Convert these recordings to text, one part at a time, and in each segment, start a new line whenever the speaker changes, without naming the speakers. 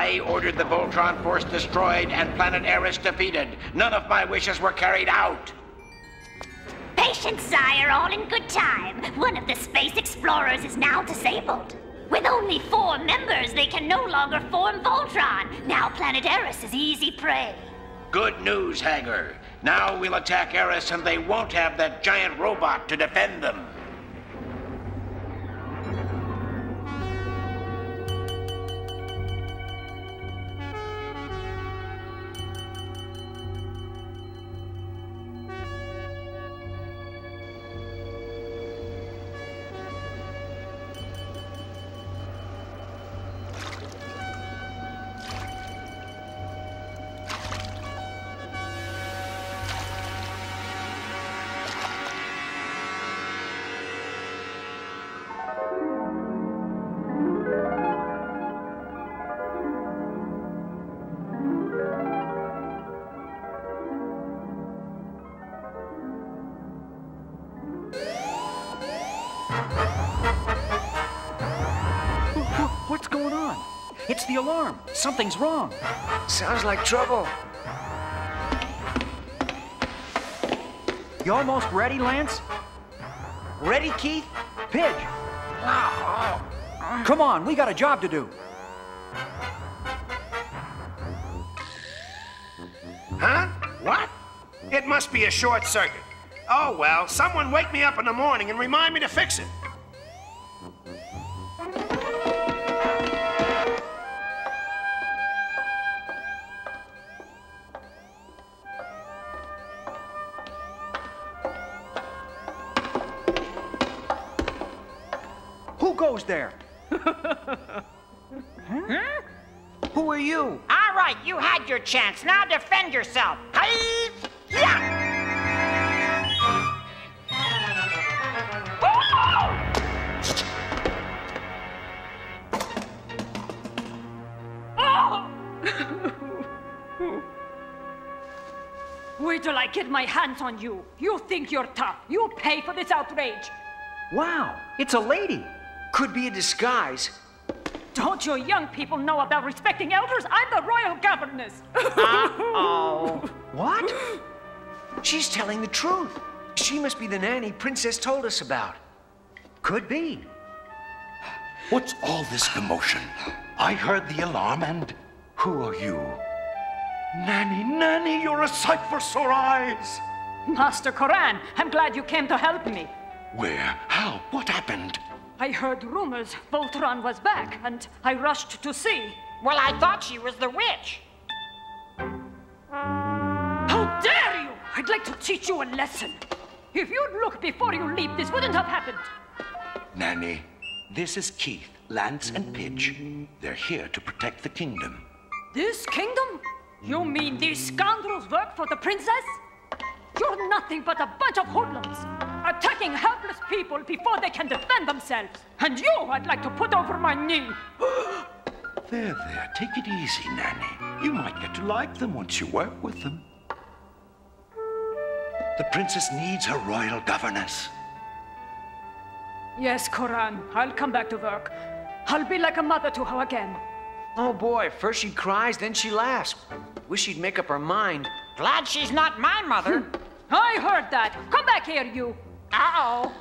I ordered the Voltron force destroyed and planet Arus defeated. None of my wishes were carried out.
Patience, sire, all in good time. One of the space explorers is now disabled. With only four members, they can no longer form Voltron. Now planet Arus is easy prey.
Good news, Haggar. Now we'll attack Arus and they won't have that giant robot to defend them.
It's the alarm. Something's wrong.
Sounds like trouble.
You almost ready, Lance?
Ready, Keith?
Pidge! Come on, we got a job to do.
Huh? What? It must be a short circuit. Oh, well, someone wake me up in the morning and remind me to fix it.
Goes there?
Who are you?
All right, you had your chance. Now defend yourself. Hey! Yeah!
Wait till I get my hands on you. You think you're tough. You pay for this outrage.
Wow, it's a lady.
Could be a disguise.
Don't your young people know about respecting elders? I'm the royal governess.
Uh-oh.
What? She's telling the truth. She must be the nanny Princess told us about.
Could be.
What's all this commotion? I heard the alarm and who are you? Nanny, Nanny, you're a sight for sore eyes.
Master Coran, I'm glad you came to help me.
Where? How? What happened?
I heard rumors Voltron was back, and I rushed to see.
Well, I thought she was the witch.
How dare you! I'd like to teach you a lesson. If you'd look before you leap, this wouldn't have happened.
Nanny, this is Keith, Lance, and Pidge. They're here to protect the kingdom.
This kingdom? You mean these scoundrels work for the princess? You're nothing but a bunch of hoodlums, attacking helpless people before they can defend themselves. And you, I'd like to put over my knee.
There, there, take it easy, Nanny. You might get to like them once you work with them. The princess needs her royal governess.
Yes, Coran, I'll come back to work. I'll be like a mother to her again.
Oh boy, first she cries, then she laughs. Wish she'd make up her mind.
Glad she's not my mother.
I heard that. Come back here, you.
Uh-oh.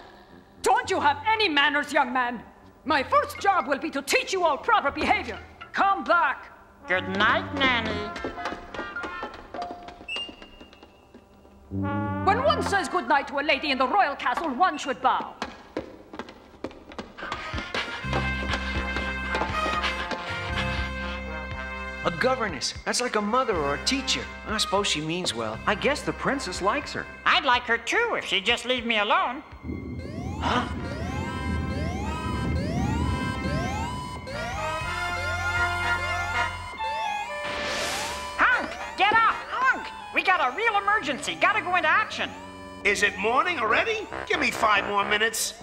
Don't you have any manners, young man? My first job will be to teach you all proper behavior. Come back.
Good night, Nanny.
When one says good night to a lady in the royal castle, one should bow.
A governess. That's like a mother or a teacher. I suppose she means well.
I guess the princess likes her.
I'd like her too if she'd just leave me alone.
Huh?
Hunk, get up, Hunk. We got a real emergency. Gotta go into action.
Is it morning already? Give me five more minutes.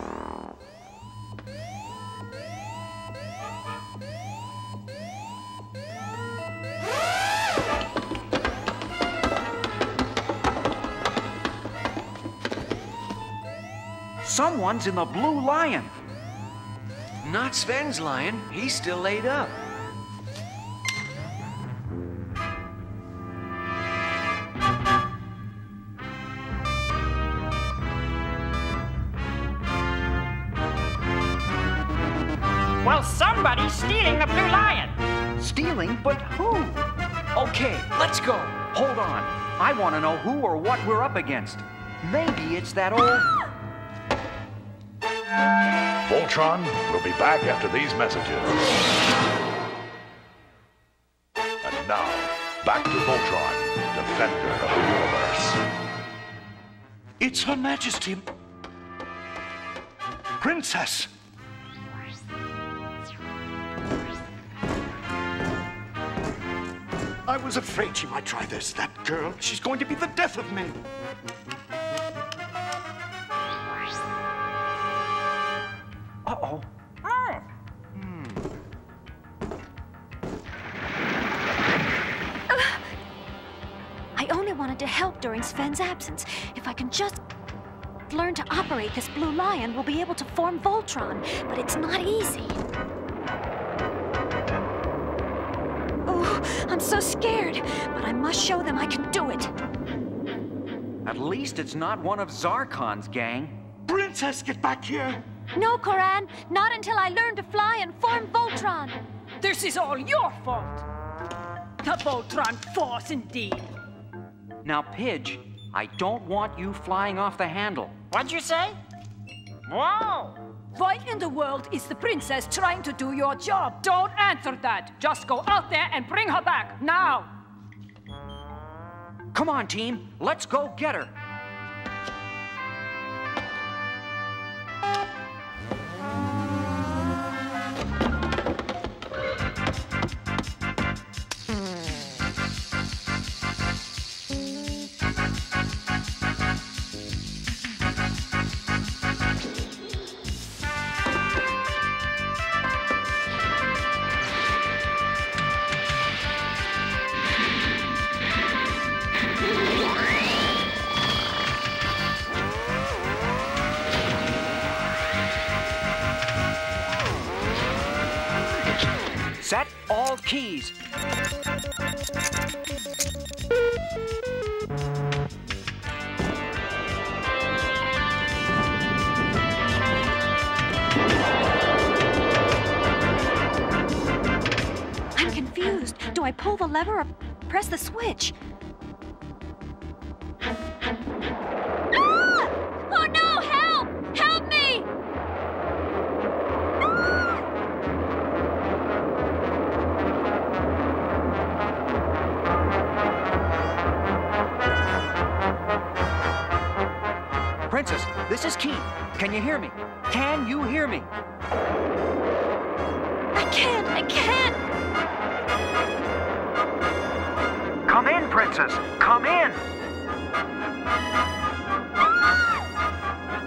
Someone's in the blue lion.
Not Sven's lion. He's still laid up.
Well, somebody's stealing the blue lion.
Stealing? But who? Okay, let's go. Hold on. I want to know who or what we're up against. Maybe it's that old...
Voltron will be back after these messages. And now, back to Voltron, defender of the universe. It's Her Majesty. Princess! I was afraid she might try this. That girl, she's going to be the death of me.
Wanted to help during Sven's absence. If I can just learn to operate this Blue Lion, we'll be able to form Voltron. But it's not easy. Oh, I'm so scared. But I must show them I can do it.
At least it's not one of Zarkon's gang.
Princess, get back here!
No, Coran, not until I learn to fly and form Voltron.
This is all your fault. The Voltron Force, indeed.
Now, Pidge, I don't want you flying off the handle.
What'd you say? Whoa!
Why in the world is the princess trying to do your job? Don't answer that. Just go out there and bring her back, now.
Come on, team. Let's go get her. Set all keys.
I'm confused. Do I pull the lever or press the switch?
This is Keith. Can you hear me? Can you hear me?
I can't! I can't!
Come in, Princess. Come in.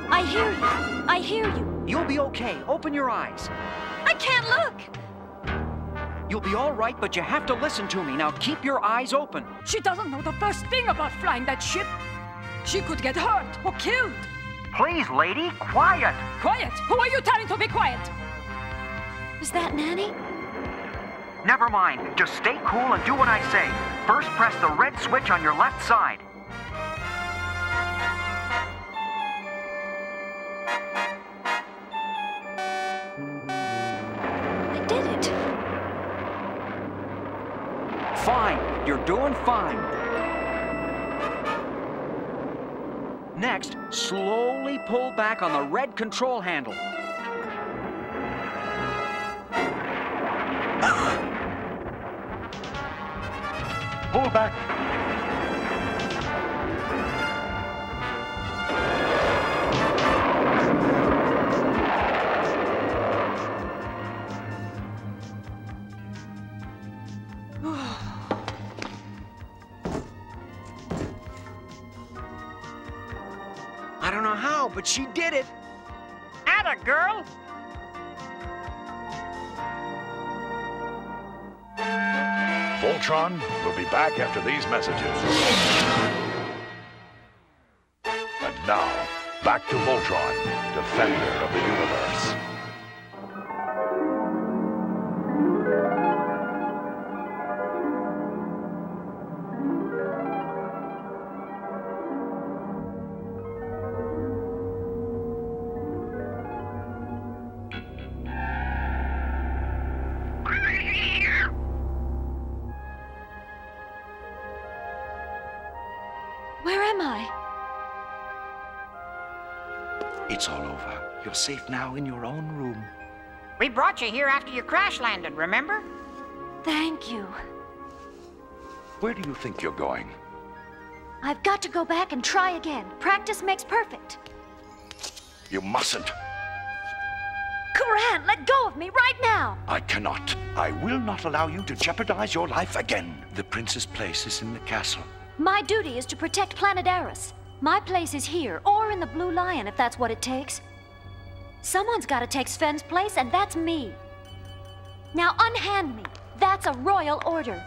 I hear you. I hear you.
You'll be okay. Open your eyes.
I can't look!
You'll be all right, but you have to listen to me. Now keep your eyes open.
She doesn't know the first thing about flying that ship. She could get hurt or killed.
Please, lady, quiet.
Quiet! Who are you telling to be quiet?
Is that Nanny?
Never mind. Just stay cool and do what I say. First, press the red switch on your left side.
I did it.
Fine. You're doing fine. Next, slowly pull back on the red control handle.
Pull back.
I don't know how, but she did it.
Atta girl!
Voltron will be back after these messages. And now, back to Voltron, defender of the universe. It's all over. You're safe now in your own room.
We brought you here after you crash landed, remember?
Thank you.
Where do you think you're going?
I've got to go back and try again. Practice makes perfect.
You mustn't.
Coran, let go of me right now!
I cannot. I will not allow you to jeopardize your life again. The prince's place is in the castle.
My duty is to protect planet Arus. My place is here, or in the Blue Lion if that's what it takes. Someone's gotta take Sven's place, and that's me. Now unhand me. That's a royal order.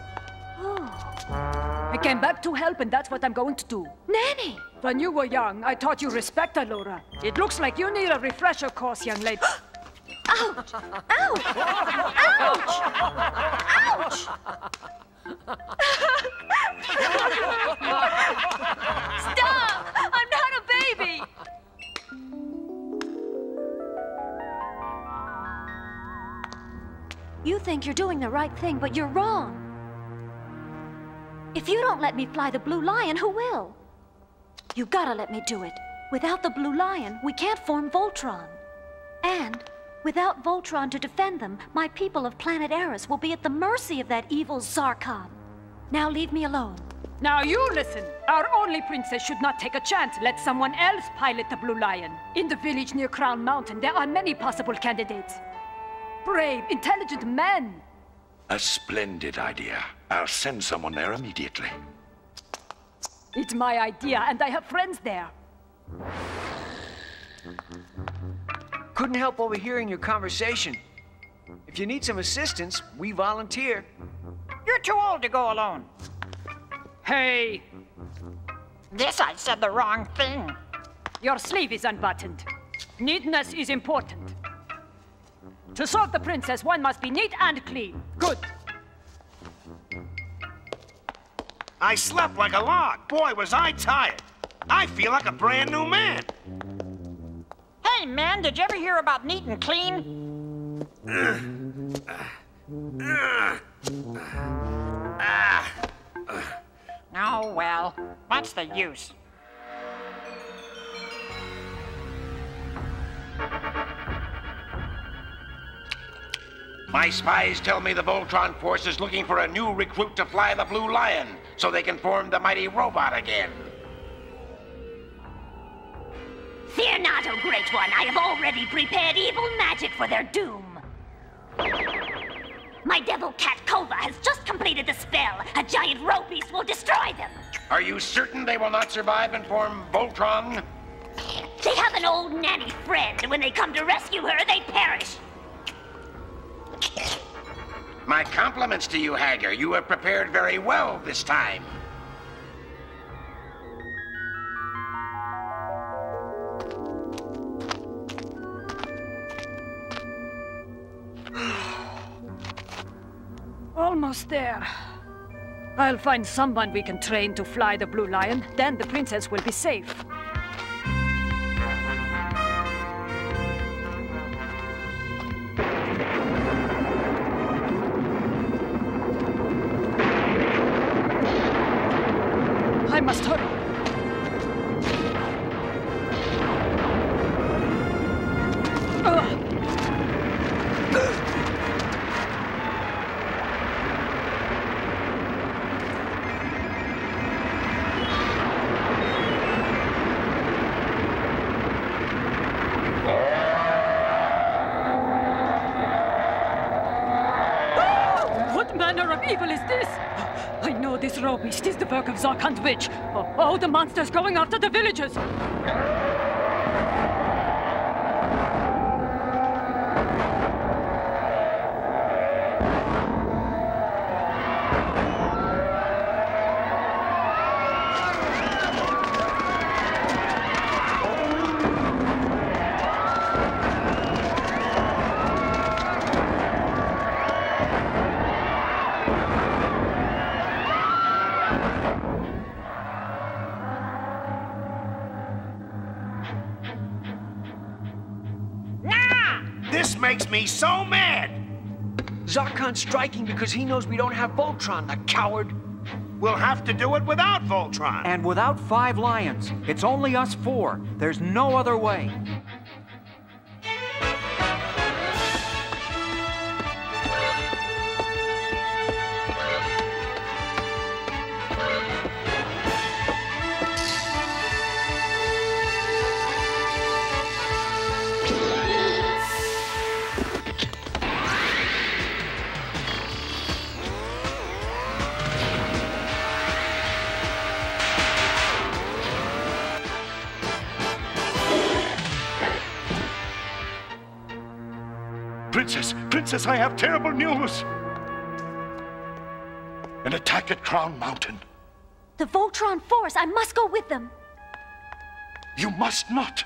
I came back to help, and that's what I'm going to do.
Nanny!
When you were young, I taught you respect, Allura. It looks like you need a refresher course, young lady.
Ouch! Ouch! Ouch! Ouch! Stop! I'm not a baby! You think you're doing the right thing, but you're wrong. If you don't let me fly the Blue Lion, who will? You gotta let me do it. Without the Blue Lion, we can't form Voltron. And without Voltron to defend them, my people of planet Arus will be at the mercy of that evil Zarkon. Now leave me alone.
Now you listen. Our only princess should not take a chance. Let someone else pilot the Blue Lion. In the village near Crown Mountain, there are many possible candidates. Brave, intelligent men.
A splendid idea. I'll send someone there immediately.
It's my idea, and I have friends there.
Couldn't help overhearing your conversation. If you need some assistance, we volunteer.
You're too old to go alone.
Hey,
This I said the wrong thing.
your sleeve is unbuttoned. Neatness is important. To serve the princess, one must be neat and clean. Good.
I slept like a log. Boy, was I tired. I feel like a brand new man.
Man, did you ever hear about neat and clean? Oh, well, what's the use?
My spies tell me the Voltron force is looking for a new recruit to fly the Blue Lion so they can form the mighty robot again.
Fear not, O Great One. I have already prepared evil magic for their doom. My devil cat Kova has just completed the spell. A giant Robeast will destroy them.
Are you certain they will not survive and form Voltron?
They have an old nanny friend. and When they come to rescue her, they perish.
My compliments to you, Haggar. You have prepared very well this time.
Almost there. I'll find someone we can train to fly the Blue Lion. Then the princess will be safe. Manner of evil is this? I know this Robeast is the work of Zarkon's witch. Oh, oh, the monster's going after the villagers.
This makes me so mad.
Zarkon's striking because he knows we don't have Voltron, the coward.
We'll have to do it without Voltron.
And without five lions, it's only us four. There's no other way.
Princess, Princess, I have terrible news. An attack at Crown Mountain.
The Voltron Force, I must go with them.
You must not.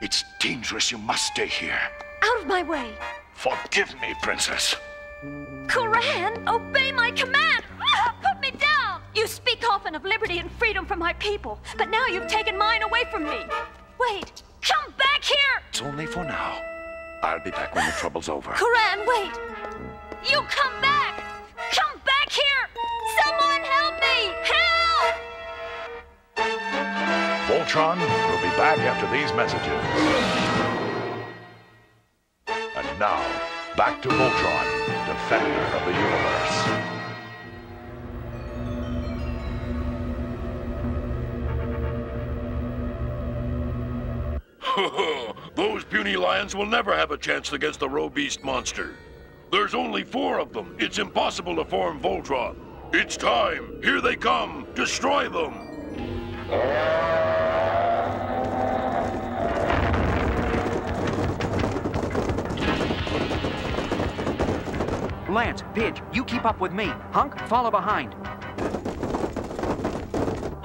It's dangerous. You must stay here.
Out of my way.
Forgive me, Princess.
Coran, obey my command! Ah, Put me down! You speak often of liberty and freedom for my people, but now you've taken mine away from me. Wait, come back here!
It's only for now. I'll be back when the trouble's over.
Coran, wait! You come back! Come back here! Someone help me! Help!
Voltron will be back after these messages. And now, back to Voltron, defender of the universe.
Lions will never have a chance against the Robeast monster. There's only four of them. It's impossible to form Voltron. It's time. Here they come. Destroy them.
Lance, Pidge, you keep up with me. Hunk, follow behind.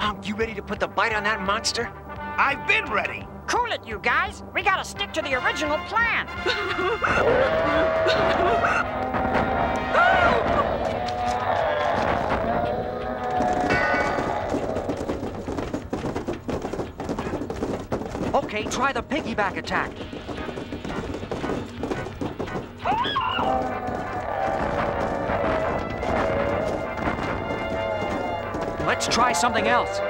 Hunk, you ready to put the bite on that monster?
I've been ready.
Cool it, you guys. We gotta stick to the original plan.
Okay, try the piggyback attack. Let's try something else.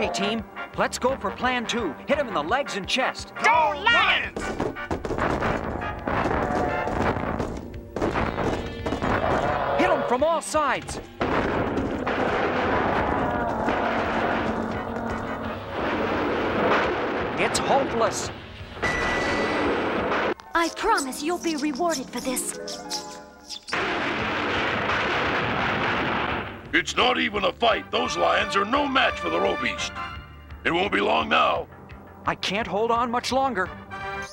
Okay, team. Let's go for plan two. Hit him in the legs and chest.
Go, Lions!
Hit him from all sides. It's hopeless.
I promise you'll be rewarded for this.
It's not even a fight. Those lions are no match for the Robeast. It won't be long now.
I can't hold on much longer.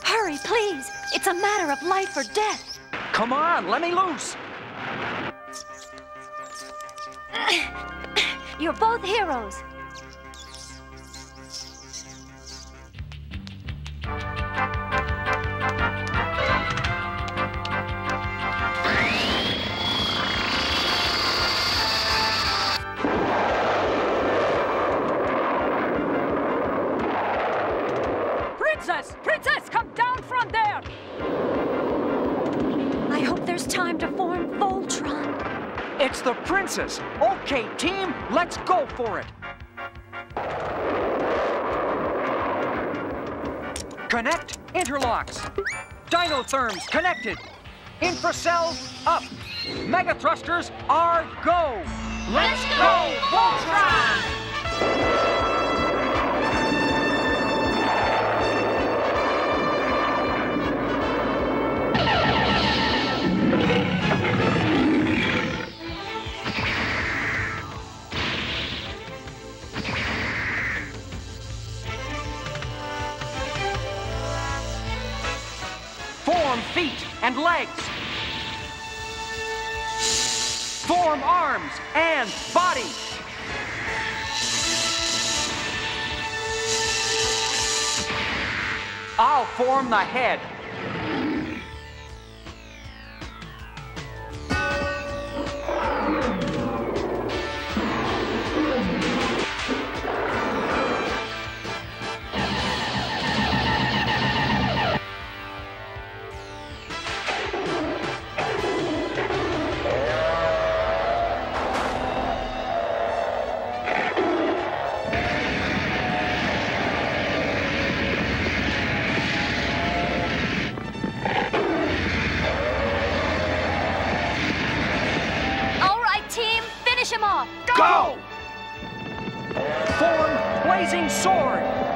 Hurry, please. It's a matter of life or death.
Come on, let me loose.
You're both heroes. Time to form Voltron.
It's the princess. Okay, team, let's go for it. Connect, interlocks. Dynotherms connected. Infracells up. Mega thrusters are go. Let's go, Voltron! Form and legs. Form arms and body. I'll form the head. Finish him off!
Go! Go!
Form Blazing Sword!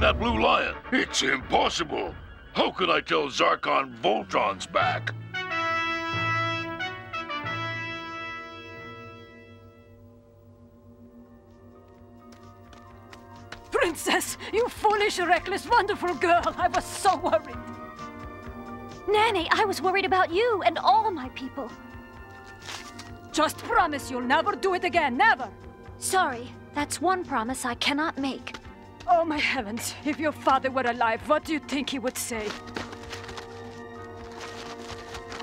Who's that blue lion? It's impossible. How could I tell Zarkon Voltron's back?
Princess, you foolish, reckless, wonderful girl. I was so worried.
Nanny, I was worried about you and all my people.
Just promise you'll never do it again, never.
Sorry, that's one promise I cannot make.
Oh, my heavens. If your father were alive, what do you think he would say?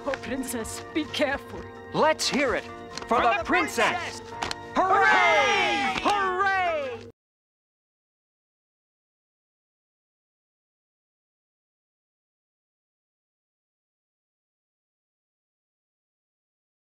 Oh, Princess, be careful.
Let's hear it for, the, princess. Hooray!